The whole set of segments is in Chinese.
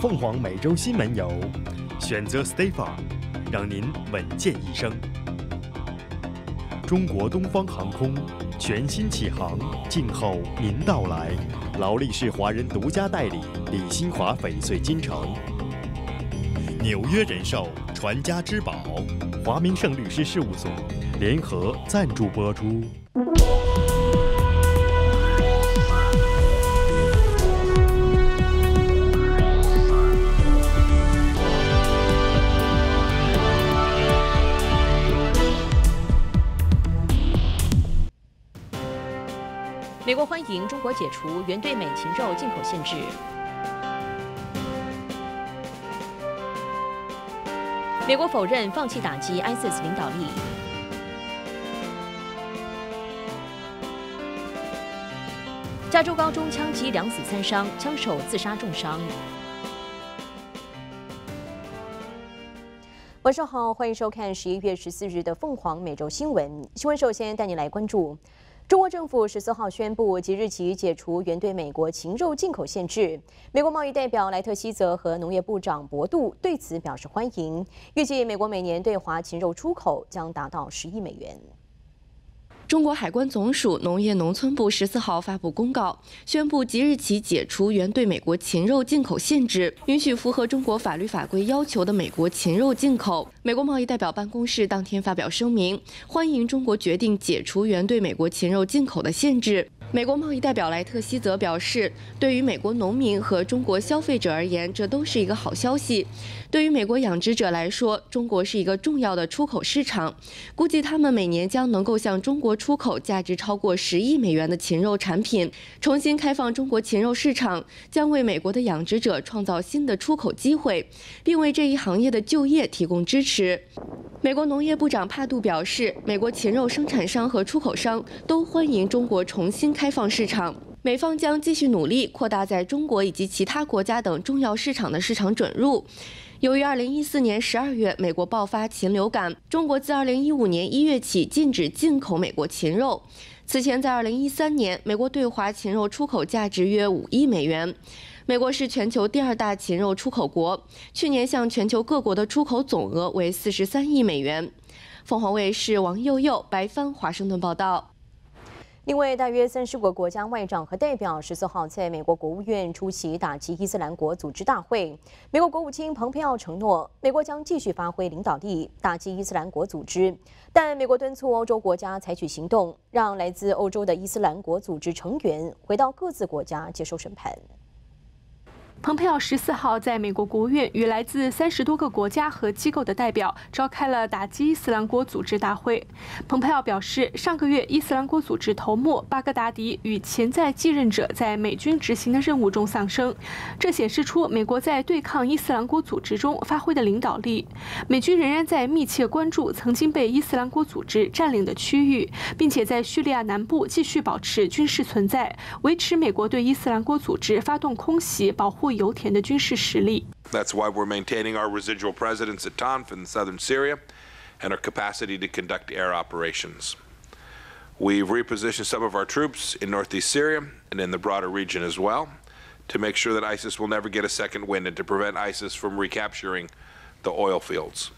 凤凰美洲新门游，选择 Stay Far，让您稳健一生。中国东方航空全新启航，静候您到来。劳力士华人独家代理李新华翡翠金城。纽约人寿传家之宝，华明盛律师事务所联合赞助播出。美国欢迎中国解除原对美禽肉进口限制。美国否认放弃打击 ISIS 领导力。加州高中枪击两死三伤，枪手自杀重伤。晚上好，欢迎收看十一月十四日的凤凰美洲新闻。新闻首先带你来关注。中国政府十四号宣布，即日起解除原对美国禽肉进口限制。美国贸易代表莱特希泽和农业部长博杜对此表示欢迎。预计美国每年对华禽肉出口将达到十亿美元。中国海关总署农业农村部十四号发布公告，宣布即日起解除原对美国禽肉进口限制，允许符合中国法律法规要求的美国禽肉进口。美国贸易代表办公室当天发表声明，欢迎中国决定解除原对美国禽肉进口的限制。美国贸易代表莱特希泽表示，对于美国农民和中国消费者而言，这都是一个好消息。对于美国养殖者来说，中国是一个重要的出口市场，估计他们每年将能够向中国出口价值超过十亿美元的禽肉产品。重新开放中国禽肉市场，将为美国的养殖者创造新的出口机会，并为这一行业的就业提供支持。美国农业部长帕杜表示，美国禽肉生产商和出口商都欢迎中国重新开放市场。美方将继续努力扩大在中国以及其他国家等重要市场的市场准入。由于2014年12月美国爆发禽流感，中国自2015年1月起禁止进口美国禽肉。此前，在2013年，美国对华禽肉出口价值约5亿美元。美国是全球第二大禽肉出口国，去年向全球各国的出口总额为四十三亿美元。凤凰卫视王佑佑、白帆华盛顿报道。另外，大约三十个国家外长和代表十四号在美国国务院出席打击伊斯兰国组织大会。美国国务卿蓬佩奥承诺，美国将继续发挥领导力，打击伊斯兰国组织。但美国敦促欧洲国家采取行动，让来自欧洲的伊斯兰国组织成员回到各自国家接受审判。蓬佩奥十四号在美国国务院与来自三十多个国家和机构的代表召开了打击伊斯兰国组织大会。蓬佩奥表示，上个月伊斯兰国组织头目巴格达迪与潜在继任者在美军执行的任务中丧生，这显示出美国在对抗伊斯兰国组织中发挥的领导力。美军仍然在密切关注曾经被伊斯兰国组织占领的区域，并且在叙利亚南部继续保持军事存在，维持美国对伊斯兰国组织发动空袭保护。油田的军事实力。That's why we're maintaining our residual presence at Tanf in southern Syria and our capacity to conduct air operations. We've repositioned some of our troops in northeast Syria and in the broader region as well to make sure that ISIS will never get a second wind and to prevent ISIS from recapturing the oil fields.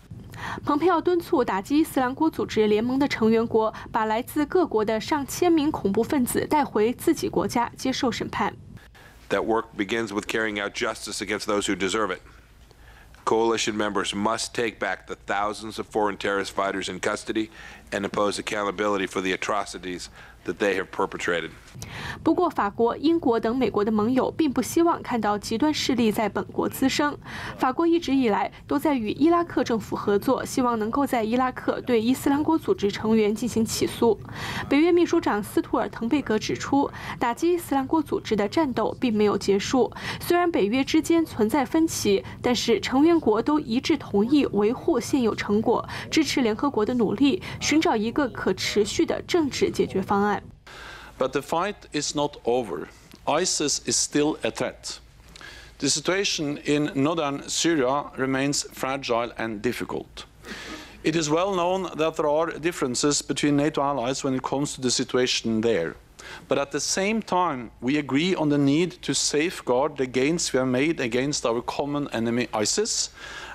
蓬佩奥敦促打击伊斯兰国组织联盟的成员国把来自各国的上千名恐怖分子带回自己国家接受审判。 That work begins with carrying out justice against those who deserve it. Coalition members must take back the thousands of foreign terrorist fighters in custody and impose accountability for the atrocities that they have perpetrated. 不过，法国、英国等美国的盟友并不希望看到极端势力在本国滋生。法国一直以来都在与伊拉克政府合作，希望能够在伊拉克对伊斯兰国组织成员进行起诉。北约秘书长斯图尔滕贝格指出，打击伊斯兰国组织的战斗并没有结束。虽然北约之间存在分歧，但是成员国都一致同意维护现有成果，支持联合国的努力，寻找一个可持续的政治解决方案。But the fight is not over. ISIS is still a threat. The situation in northern Syria remains fragile and difficult. It is well known that there are differences between NATO allies when it comes to the situation there. But at the same time, we agree on the need to safeguard the gains we have made against our common enemy ISIS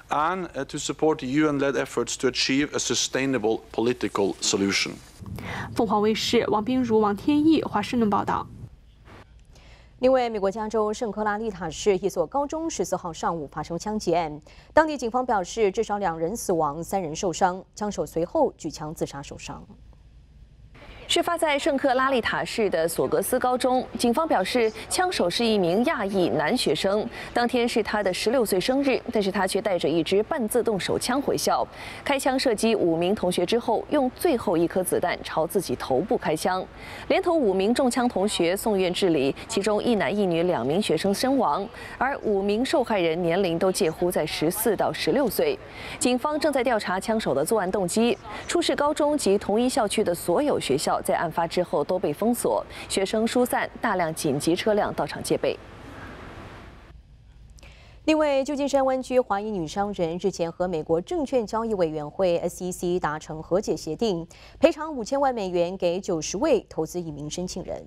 and uh, to support UN-led efforts to achieve a sustainable political solution. 凤凰卫视王冰如、王天意华盛顿报道。另外，美国加州圣克拉丽塔市一所高中十四号上午发生枪击案，当地警方表示至少两人死亡，三人受伤，枪手随后举枪自杀受伤。事发在圣克拉丽塔市的索格斯高中，警方表示，枪手是一名亚裔男学生。当天是他的十六岁生日，但是他却带着一支半自动手枪回校，开枪射击五名同学之后，用最后一颗子弹朝自己头部开枪，连同五名中枪同学送院治理，其中一男一女两名学生身亡，而五名受害人年龄都介乎在十四到十六岁。警方正在调查枪手的作案动机。出事高中及同一校区的所有学校。在案发之后都被封锁，学生疏散，大量紧急车辆到场戒备。另外，旧金山湾区华裔女商人日前和美国证券交易委员会 （SEC） 达成和解协定，赔偿五千万美元给九十位投资移民申请人。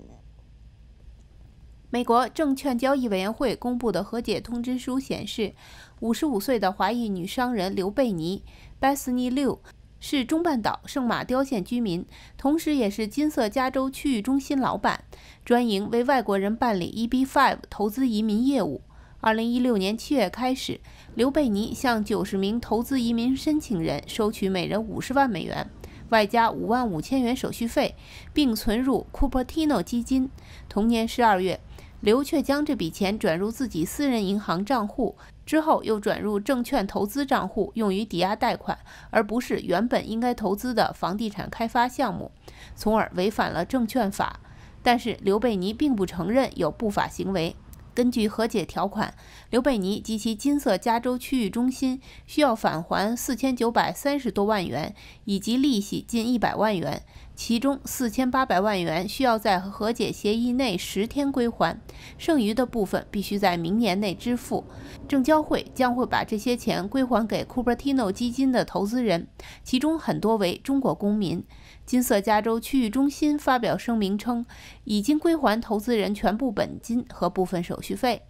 美国证券交易委员会公布的和解通知书显示，五十五岁的华裔女商人刘贝尼 （Bethany Liu）。是中半岛圣马刁县居民，同时也是金色加州区域中心老板，专营为外国人办理 EB-5 投资移民业务。二零一六年七月开始，刘贝尼向九十名投资移民申请人收取每人五十万美元，外加五万五千元手续费，并存入 Cupertino 基金。同年十二月，刘却将这笔钱转入自己私人银行账户。之后又转入证券投资账户，用于抵押贷款，而不是原本应该投资的房地产开发项目，从而违反了证券法。但是刘贝尼并不承认有不法行为。根据和解条款，刘贝尼及其金色加州区域中心需要返还四千九百三十多万元，以及利息近一百万元。其中四千八百万元需要在和解协议内十天归还，剩余的部分必须在明年内支付。证交会将会把这些钱归还给 Cupertino 基金的投资人，其中很多为中国公民。金色加州区域中心发表声明称，已经归还投资人全部本金和部分手续费。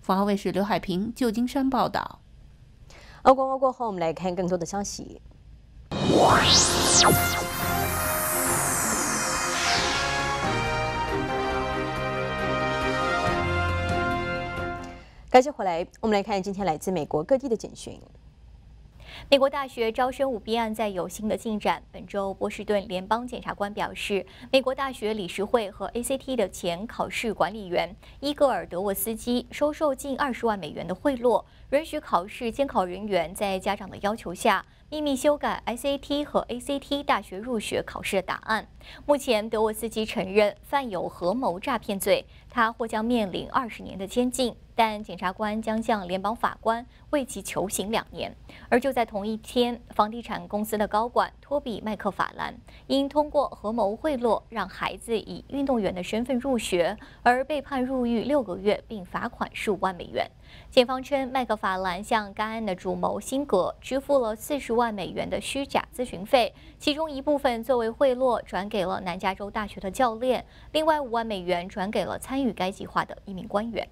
凤凰卫视刘海平旧金山报道。欧广告过后，我们来看更多的消息。感谢回来，我们来看今天来自美国各地的简讯。美国大学招生舞弊案再有新的进展。本周，波士顿联邦检察官表示，美国大学理事会和 ACT 的前考试管理员伊戈尔·德沃斯基收受近二十万美元的贿赂，允许考试监考人员在家长的要求下。秘密修改 SAT 和 ACT 大学入学考试的答案。目前，德沃斯基承认犯有合谋诈骗罪，他或将面临二十年的监禁，但检察官将向联邦法官为其求刑两年。而就在同一天，房地产公司的高管托比·麦克法兰因通过合谋贿赂让孩子以运动员的身份入学，而被判入狱六个月，并罚款十五万美元。检方称，麦克法兰向该案的主谋辛格支付了四十万美元的虚假咨询费，其中一部分作为贿赂转给了南加州大学的教练，另外五万美元转给了参与该计划的一名官员。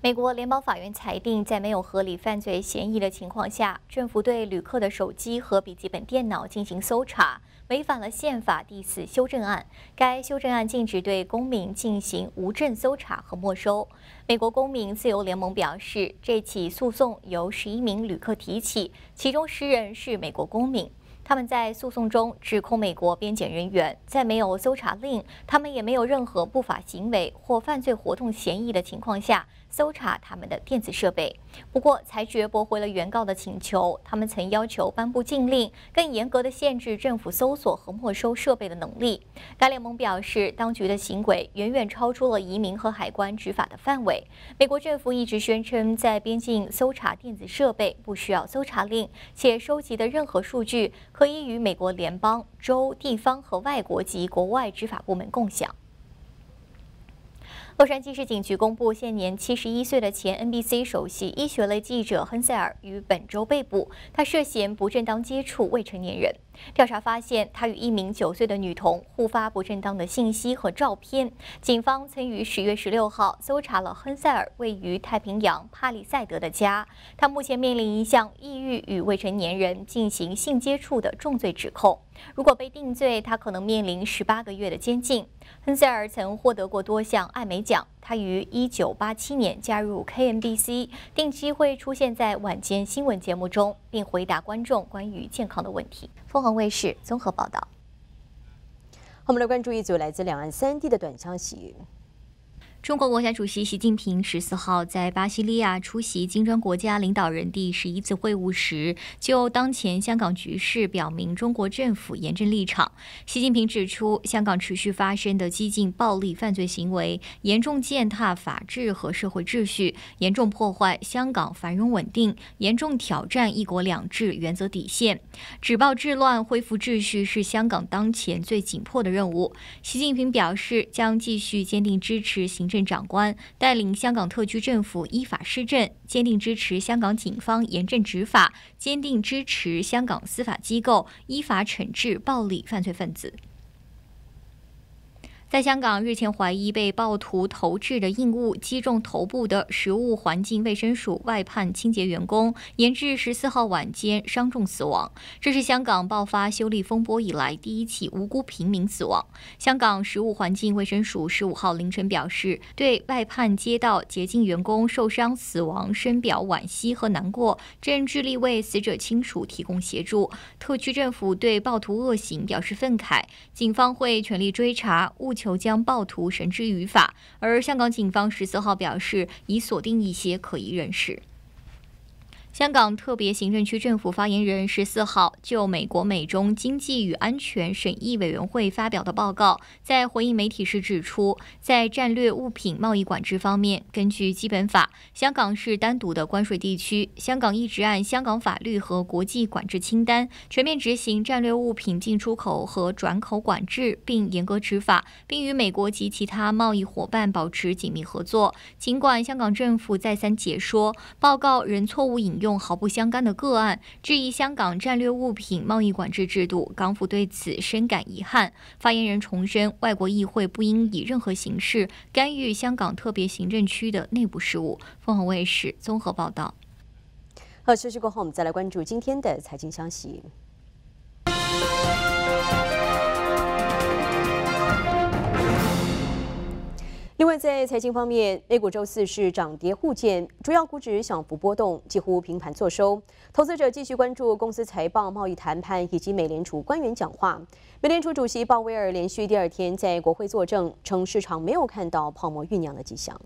美国联邦法院裁定，在没有合理犯罪嫌疑的情况下，政府对旅客的手机和笔记本电脑进行搜查。违反了宪法第四修正案。该修正案禁止对公民进行无证搜查和没收。美国公民自由联盟表示，这起诉讼由十一名旅客提起，其中十人是美国公民。他们在诉讼中指控美国边检人员在没有搜查令、他们也没有任何不法行为或犯罪活动嫌疑的情况下。搜查他们的电子设备，不过裁决驳回了原告的请求。他们曾要求颁布禁令，更严格的限制政府搜索和没收设备的能力。该联盟表示，当局的行为远远超出了移民和海关执法的范围。美国政府一直宣称，在边境搜查电子设备不需要搜查令，且收集的任何数据可以与美国联邦、州、地方和外国及国外执法部门共享。洛杉矶市警局公布，现年七十一岁的前 NBC 首席医学类记者亨塞尔于本周被捕，他涉嫌不正当接触未成年人。调查发现，他与一名九岁的女童互发不正当的信息和照片。警方曾于十月十六号搜查了亨塞尔位于太平洋帕利塞德的家。他目前面临一项抑郁与未成年人进行性接触的重罪指控。如果被定罪，他可能面临十八个月的监禁。亨塞尔曾获得过多项艾美奖。他于一九八七年加入 K M B C，定期会出现在晚间新闻节目中，并回答观众关于健康的问题。凤凰卫视综合报道。我们来关注一组来自两岸三地的短消息。中国国家主席习近平十四号在巴西利亚出席金砖国家领导人第十一次会晤时，就当前香港局势表明中国政府严正立场。习近平指出，香港持续发生的激进暴力犯罪行为，严重践踏法治和社会秩序，严重破坏香港繁荣稳定，严重挑战“一国两制”原则底线。止暴制乱、恢复秩序是香港当前最紧迫的任务。习近平表示，将继续坚定支持行。政长官带领香港特区政府依法施政，坚定支持香港警方严正执法，坚定支持香港司法机构依法惩治暴力犯罪分子。在香港，日前怀疑被暴徒投掷的硬物击中头部的食物环境卫生署外判清洁员工，延至十四号晚间伤重死亡。这是香港爆发修例风波以来第一起无辜平民死亡。香港食物环境卫生署十五号凌晨表示，对外判街道洁净员工受伤死亡深表惋惜和难过，正致力为死者亲属提供协助。特区政府对暴徒恶行表示愤慨，警方会全力追查物。求将暴徒绳之于法，而香港警方十四号表示，已锁定一些可疑人士。香港特别行政区政府发言人十四号就美国美中经济与安全审议委员会发表的报告，在回应媒体时指出，在战略物品贸易管制方面，根据基本法，香港是单独的关税地区。香港一直按香港法律和国际管制清单，全面执行战略物品进出口和转口管制，并严格执法，并与美国及其他贸易伙伴保持紧密合作。尽管香港政府再三解说，报告仍错误引用。用毫不相干的个案质疑香港战略物品贸易管制制度，港府对此深感遗憾。发言人重申，外国议会不应以任何形式干预香港特别行政区的内部事务。凤凰卫视综合报道。好，休息过后，我们再来关注今天的财经消息。另外，在财经方面，，A 股周四是涨跌互见，主要股指小幅波动，几乎平盘作收。投资者继续关注公司财报、贸易谈判以及美联储官员讲话。美联储主席鲍威尔连续第二天在国会作证，称市场没有看到泡沫酝酿的迹象。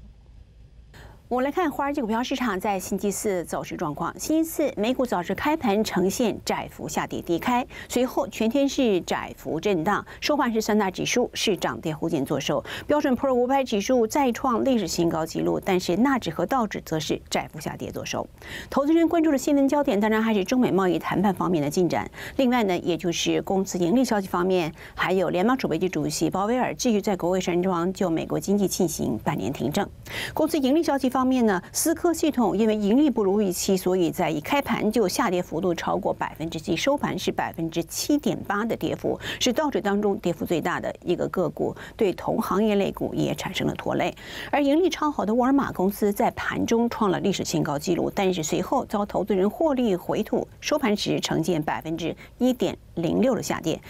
我们来看华尔街股票市场在星期四走势状况。星期四美股早市开盘呈现窄幅下跌低开，随后全天是窄幅震荡，收盘是三大指数是涨跌互见作收。标准普尔五百指数再创历史新高纪录，但是纳指和道指则是窄幅下跌作收。投资人关注的新闻焦点当然还是中美贸易谈判方面的进展。另外呢，也就是公司盈利消息方面，还有联邦储备局主席鲍威尔继续在国会山庄就美国经济进行半年听证。公司盈利消息方。方面呢，思科系统因为盈利不如预期，所以在一开盘就下跌幅度超过百分之七，收盘是百分之七点八的跌幅，是道指当中跌幅最大的一个个股，对同行业类股也产生了拖累。而盈利超好的沃尔玛公司在盘中创了历史新高纪录，但是随后遭投资人获利回吐，收盘时呈现百分之一点零六的下跌。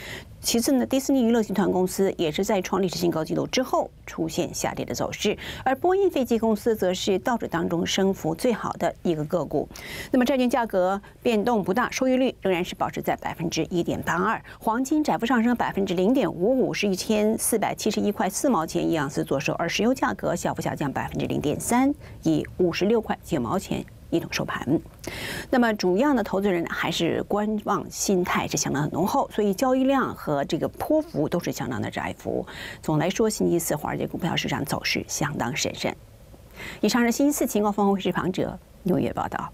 其次呢，迪士尼娱乐集团公司也是在创历史新高纪录之后出现下跌的走势，而波音飞机公司则是道指当中升幅最好的一个个股。那么债券价格变动不大，收益率仍然是保持在百分之一点八二。黄金窄幅上升百分之零点五五，是一千四百七十一块四毛钱一盎司左右，而石油价格小幅下降百分之零点三，以五十六块九毛钱。一同收盘，那么主要的投资人还是观望心态是相当的浓厚，所以交易量和这个波幅都是相当的窄幅。总来说，星期四华尔街股票市场走势相当审慎。以上是星期四情况，凤凰卫视旁者纽约报道。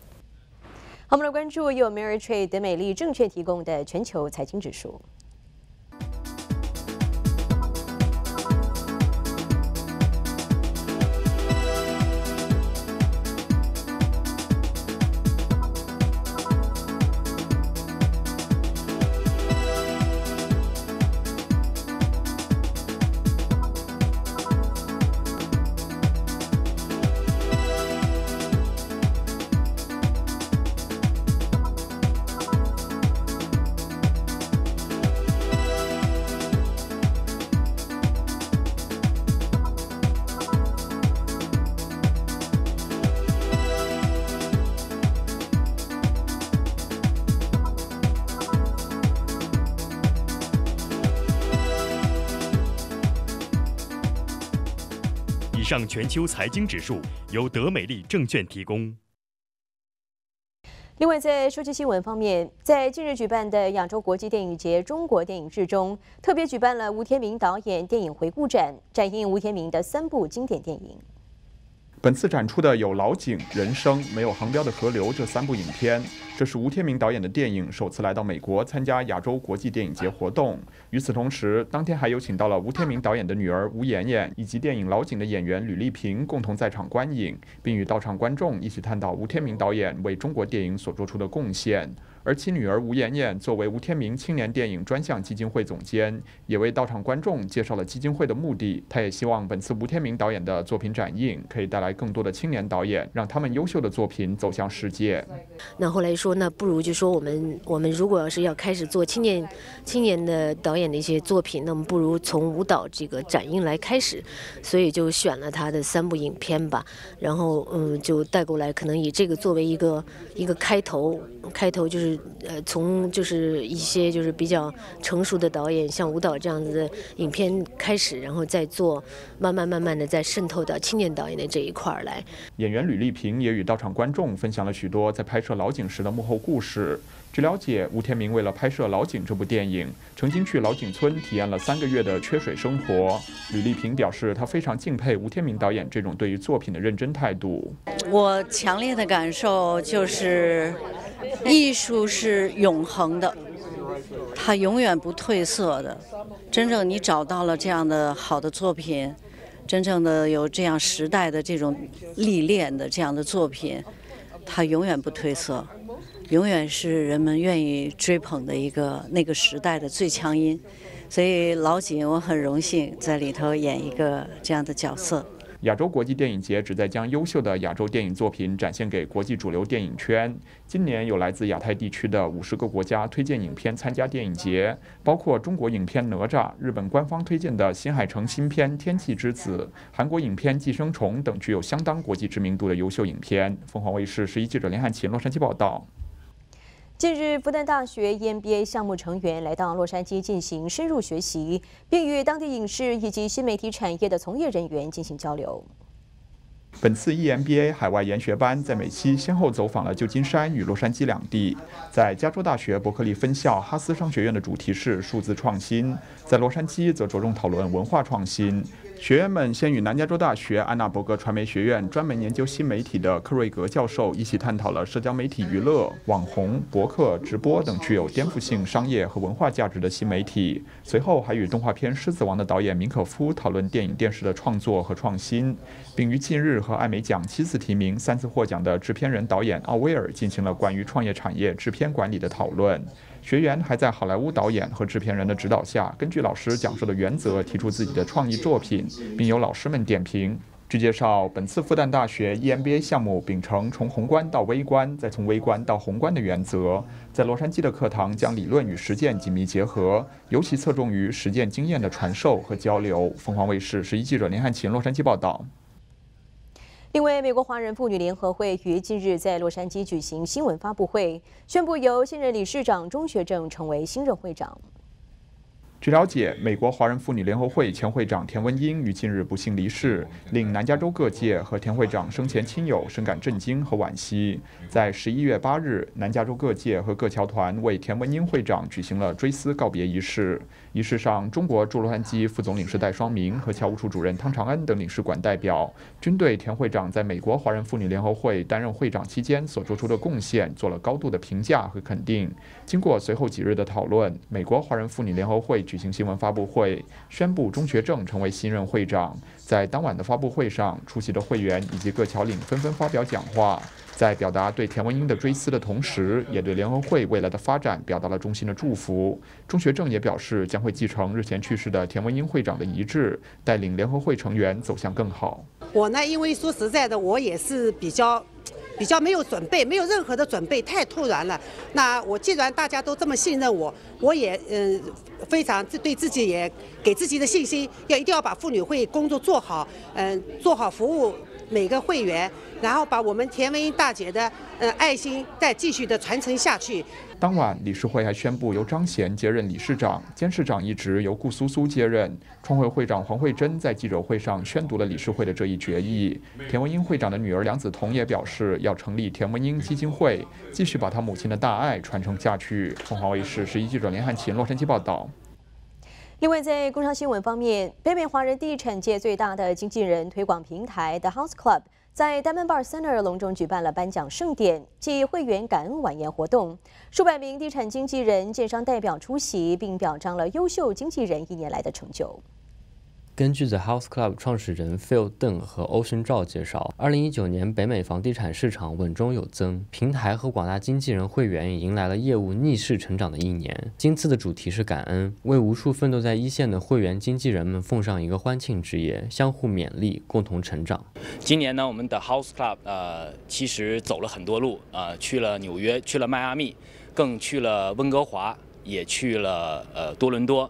好，我们来关注由 Ameritrade 德美利证券提供的全球财经指数。上全球财经指数由德美利证券提供。另外，在收集新闻方面，在近日举办的亚洲国际电影节中国电影日中，特别举办了吴天明导演电影回顾展，展映吴天明的三部经典电影。本次展出的有《老井》《人生》《没有航标的河流》这三部影片。这是吴天明导演的电影首次来到美国参加亚洲国际电影节活动。与此同时，当天还有请到了吴天明导演的女儿吴妍妍以及电影《老井》的演员吕丽萍共同在场观影，并与到场观众一起探讨吴天明导演为中国电影所做出的贡献。而其女儿吴妍妍作为吴天明青年电影专项基金会总监，也为到场观众介绍了基金会的目的。他也希望本次吴天明导演的作品展映可以带来更多的青年导演，让他们优秀的作品走向世界。那后来说，那不如就说我们我们如果要是要开始做青年青年的导演的一些作品，那么不如从舞蹈这个展映来开始，所以就选了他的三部影片吧。然后嗯，就带过来，可能以这个作为一个一个开头，开头就是。呃，从就是一些就是比较成熟的导演，像舞蹈这样子的影片开始，然后再做，慢慢慢慢的再渗透到青年导演的这一块儿来。演员吕丽萍也与到场观众分享了许多在拍摄《老井》时的幕后故事。据了解，吴天明为了拍摄《老井》这部电影，曾经去老井村体验了三个月的缺水生活。吕丽萍表示，她非常敬佩吴天明导演这种对于作品的认真态度。我强烈的感受就是。艺术是永恒的，它永远不褪色的。真正你找到了这样的好的作品，真正的有这样时代的这种历练的这样的作品，它永远不褪色，永远是人们愿意追捧的一个那个时代的最强音。所以老井，我很荣幸在里头演一个这样的角色。亚洲国际电影节旨在将优秀的亚洲电影作品展现给国际主流电影圈。今年有来自亚太地区的五十个国家推荐影片参加电影节，包括中国影片《哪吒》、日本官方推荐的新海诚新片《天气之子》、韩国影片《寄生虫》等具有相当国际知名度的优秀影片。凤凰卫视十一记者林汉琴洛杉矶报道。近日，复旦大学 EMBA 项目成员来到洛杉矶进行深入学习，并与当地影视以及新媒体产业的从业人员进行交流。本次 EMBA 海外研学班在美期先后走访了旧金山与洛杉矶两地。在加州大学伯克利分校哈斯商学院的主题是数字创新，在洛杉矶则着重讨论文化创新。学员们先与南加州大学安娜伯格传媒学院专门研究新媒体的克瑞格教授一起探讨了社交媒体娱乐、网红、博客、直播等具有颠覆性商业和文化价值的新媒体。随后还与动画片《狮子王》的导演明可夫讨论电影电视的创作和创新，并于近日和艾美奖七次提名、三次获奖的制片人导演奥威尔进行了关于创业产业制片管理的讨论。学员还在好莱坞导演和制片人的指导下，根据老师讲授的原则提出自己的创意作品，并由老师们点评。据介绍，本次复旦大学 EMBA 项目秉承从宏观到微观，再从微观到宏观的原则，在洛杉矶的课堂将理论与实践紧密结合，尤其侧重于实践经验的传授和交流。凤凰卫视十一记者林汉琴洛杉矶报道。另外，美国华人妇女联合会于近日在洛杉矶举行新闻发布会，宣布由现任理事长钟学正成为新任会长。据了解，美国华人妇女联合会前会长田文英于近日不幸离世，令南加州各界和田会长生前亲友深感震惊和惋惜。在十一月八日，南加州各界和各侨团为田文英会长举行了追思告别仪式。仪式上，中国驻洛杉矶副总领事戴双明和侨务处主任汤长恩等领事馆代表均对田会长在美国华人妇女联合会担任会长期间所做出的贡献做了高度的评价和肯定。经过随后几日的讨论，美国华人妇女联合会。举行新闻发布会，宣布钟学正成为新任会长。在当晚的发布会上，出席的会员以及各侨领纷纷发表讲话，在表达对田文英的追思的同时，也对联合会未来的发展表达了衷心的祝福。钟学正也表示，将会继承日前去世的田文英会长的遗志，带领联合会成员走向更好。我呢，因为说实在的，我也是比较。比较没有准备，没有任何的准备，太突然了。那我既然大家都这么信任我，我也嗯非常对自己也给自己的信心，要一定要把妇女会工作做好，嗯做好服务，每个会员，然后把我们田文英大姐的呃爱心再继续的传承下去。当晚，理事会还宣布由张贤接任理事长，监事长一职由顾苏苏接任。创会会长黄慧珍在记者会上宣读了理事会的这一决议。田文英会长的女儿梁子彤也表示要成立田文英基金会，继续把她母亲的大爱传承下去。凤凰卫视十一记者连汉琴洛杉矶报道。另外，在工商新闻方面，北美华人地产界最大的经纪人推广平台 The House Club。在 Diamond Bar Center 隆重举办了颁奖盛典暨会员感恩晚宴活动，数百名地产经纪人、建商代表出席，并表彰了优秀经纪人一年来的成就。根据 The House Club 创始人 Phil Deng 和 Ocean 赵介绍，二零一九年北美房地产市场稳中有增，平台和广大经纪人会员迎来了业务逆势成长的一年。今次的主题是感恩，为无数奋斗在一线的会员经纪人们奉上一个欢庆之夜，相互勉励，共同成长。今年呢，我们的 House Club 呃，其实走了很多路，呃，去了纽约，去了迈阿密，更去了温哥华，也去了呃多伦多。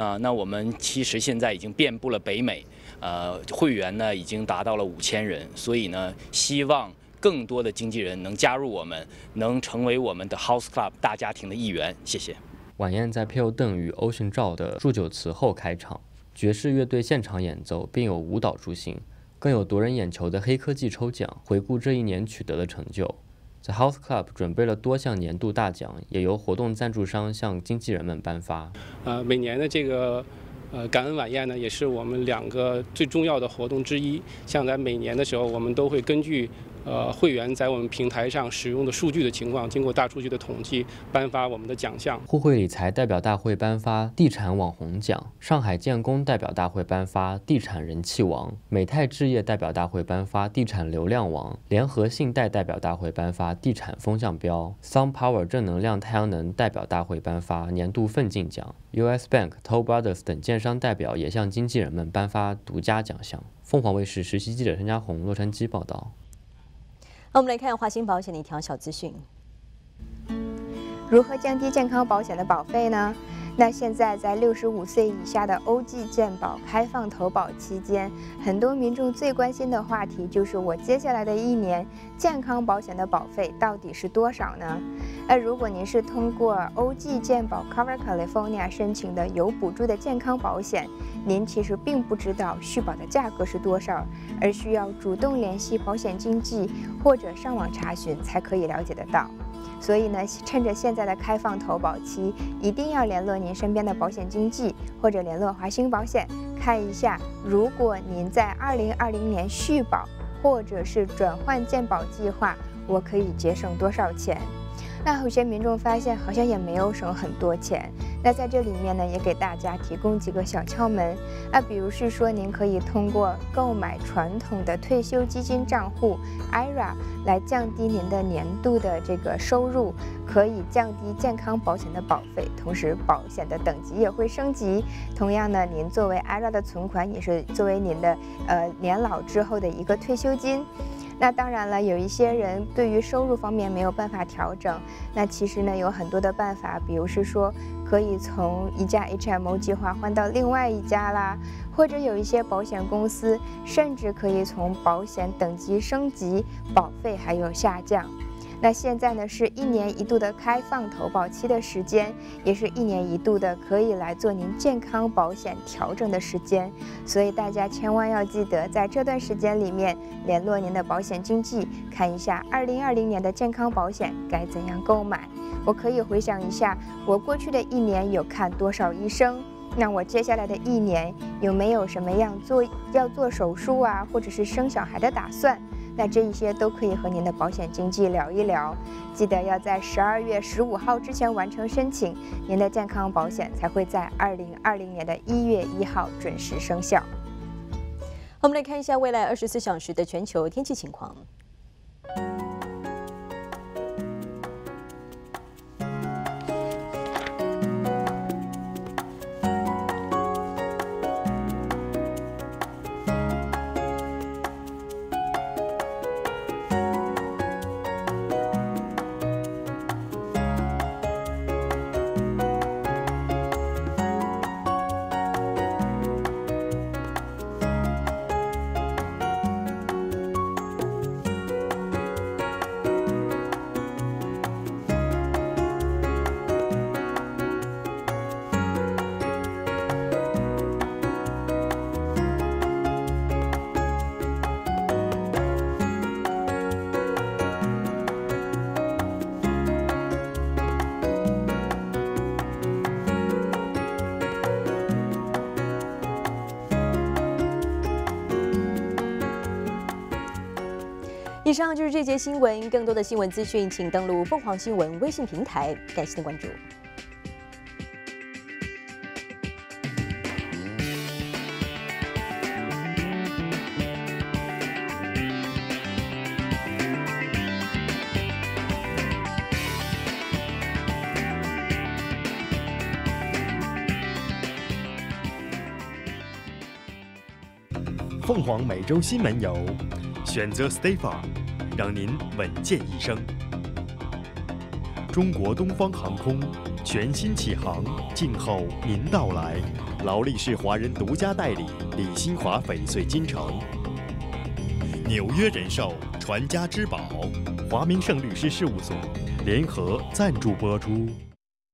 啊，那我们其实现在已经遍布了北美，呃，会员呢已经达到了五千人，所以呢，希望更多的经纪人能加入我们，能成为我们的 House Club 大家庭的一员。谢谢。晚宴在 Phil 邓与 Ocean 赵的祝酒词后开场，爵士乐队现场演奏，并有舞蹈助兴，更有夺人眼球的黑科技抽奖，回顾这一年取得的成就。The House Club 准备了多项年度大奖，也由活动赞助商向经纪人们颁发。呃，每年的这个呃感恩晚宴呢，也是我们两个最重要的活动之一。像在每年的时候，我们都会根据。呃，会员在我们平台上使用的数据的情况，经过大数据的统计，颁发我们的奖项。互惠理财代表大会颁发地产网红奖，上海建工代表大会颁发地产人气王，美泰置业代表大会颁发地产流量王，联合信贷代表大会颁发地产风向标，Sun Power 正能量太阳能代表大会颁发年度奋进奖，US Bank、t o l Brothers 等建商代表也向经纪人们颁发独家奖项。凤凰卫视实习记者陈家红，洛杉矶报道。那我们来看华兴保险的一条小资讯：如何降低健康保险的保费呢？那现在在六十五岁以下的欧记健保开放投保期间，很多民众最关心的话题就是我接下来的一年健康保险的保费到底是多少呢？那如果您是通过欧记健保 Cover California 申请的有补助的健康保险，您其实并不知道续保的价格是多少，而需要主动联系保险经纪或者上网查询才可以了解得到。所以呢，趁着现在的开放投保期，一定要联络您身边的保险经纪，或者联络华兴保险，看一下，如果您在二零二零年续保或者是转换健保计划，我可以节省多少钱？那有些民众发现好像也没有省很多钱。那在这里面呢，也给大家提供几个小窍门。那比如是说，您可以通过购买传统的退休基金账户 IRA 来降低您的年度的这个收入，可以降低健康保险的保费，同时保险的等级也会升级。同样呢，您作为 IRA 的存款，也是作为您的呃年老之后的一个退休金。那当然了，有一些人对于收入方面没有办法调整，那其实呢有很多的办法，比如是说可以从一家 HMO 计划换到另外一家啦，或者有一些保险公司甚至可以从保险等级升级，保费还有下降。那现在呢，是一年一度的开放投保期的时间，也是一年一度的可以来做您健康保险调整的时间，所以大家千万要记得，在这段时间里面联络您的保险经纪，看一下二零二零年的健康保险该怎样购买。我可以回想一下，我过去的一年有看多少医生，那我接下来的一年有没有什么样做要做手术啊，或者是生小孩的打算？那这一些都可以和您的保险经纪聊一聊，记得要在十二月十五号之前完成申请，您的健康保险才会在二零二零年的一月一号准时生效。我们来看一下未来二十四小时的全球天气情况。以上就是这节新闻，更多的新闻资讯，请登录凤凰新闻微信平台。感谢您关注。凤凰每周新闻有：选择 Stayfar 让您稳健一生；中国东方航空全新启航，静候您到来。劳力士华人独家代理李新华翡翠金城；纽约人寿传家之宝华明胜律师事务所联合赞助播出。